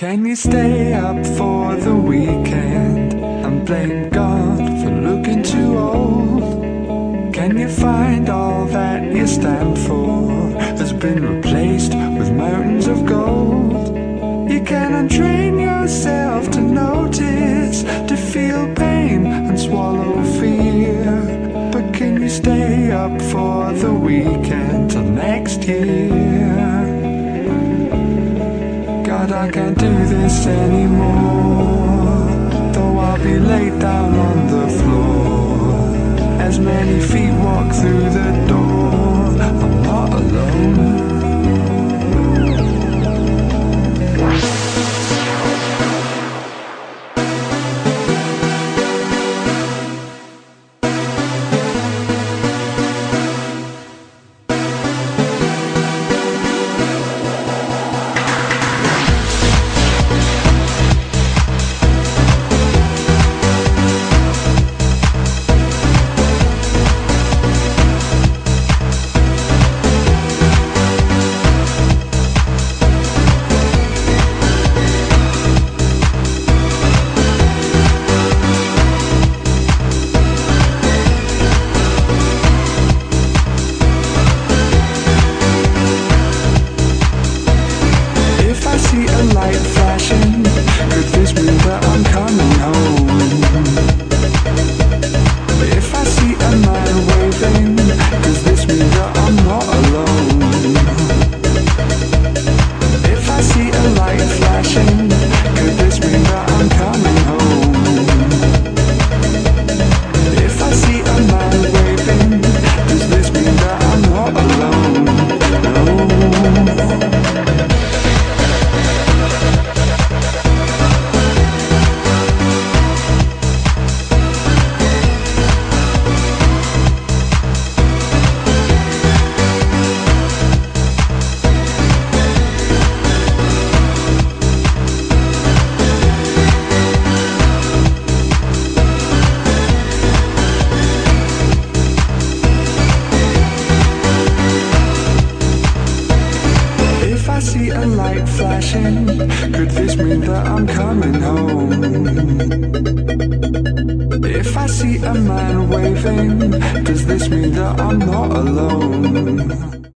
Can you stay up for the weekend and blame God for looking too old? Can you find all that you stand for has been replaced with mountains of gold? You can untrain yourself to notice, to feel pain and swallow fear. But can you stay up for the weekend till next year? I can't do this anymore. Though I'll be laid down on the floor. As many feet walk through the a light flashing, could this mean that I'm coming home? If I see a man waving, does this mean that I'm not alone?